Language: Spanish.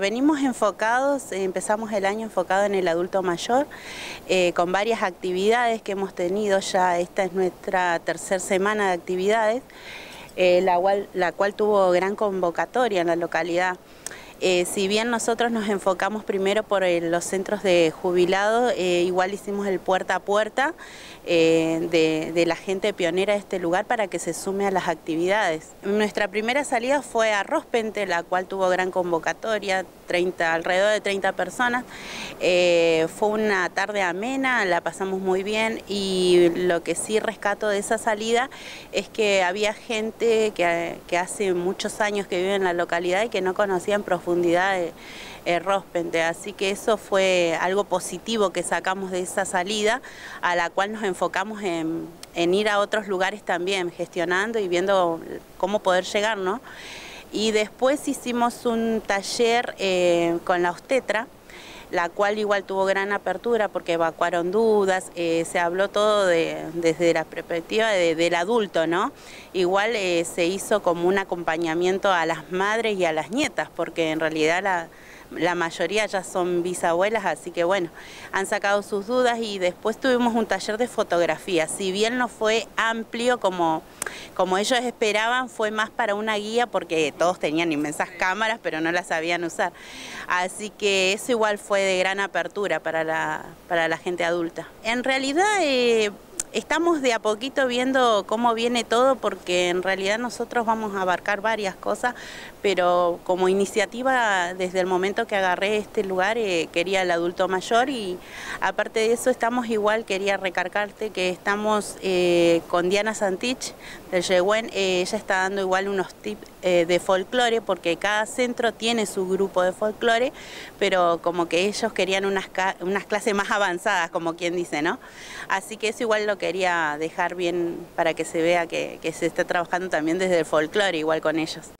Venimos enfocados, empezamos el año enfocado en el adulto mayor, eh, con varias actividades que hemos tenido ya, esta es nuestra tercera semana de actividades, eh, la cual tuvo gran convocatoria en la localidad. Eh, si bien nosotros nos enfocamos primero por los centros de jubilados, igual hicimos el puerta a puerta de, la gente pionera de este lugar para que se sume a las actividades. Nuestra primera salida fue a Rospente, la cual tuvo gran convocatoria, 30, alrededor de 30 personas. Eh, fue una tarde amena, la pasamos muy bien y lo que sí rescato de esa salida es que había gente que, hace muchos años que vive en la localidad y que no conocía en profundidad el, Rospente, así que eso fue algo positivo que sacamos de esa salida, a la cual nos enfocamos en, en ir a otros lugares también, gestionando y viendo cómo poder llegar, ¿no? Y después hicimos un taller eh, con la obstetra, la cual igual tuvo gran apertura porque evacuaron dudas, eh, se habló todo desde la perspectiva del adulto, ¿no? Igual eh, se hizo como un acompañamiento a las madres y a las nietas, porque en realidad la la mayoría ya son bisabuelas, así que bueno, han sacado sus dudas y después tuvimos un taller de fotografía. Si bien no fue amplio como, como ellos esperaban, fue más para una guía porque todos tenían inmensas cámaras, pero no las sabían usar. Así que eso igual fue de gran apertura para la, para la gente adulta. En realidad... Eh, Estamos de a poquito viendo cómo viene todo porque en realidad nosotros vamos a abarcar varias cosas, pero como iniciativa desde el momento que agarré este lugar eh, quería el adulto mayor y aparte de eso estamos igual, quería recargarte que estamos eh, con Diana Santich del Yehuen, eh, ella está dando igual unos tips de folclore porque cada centro tiene su grupo de folclore, pero como que ellos querían unas, unas clases más avanzadas, como quien dice, ¿no? Así que eso igual lo quería dejar bien para que se vea que, se está trabajando también desde el folclore igual con ellos.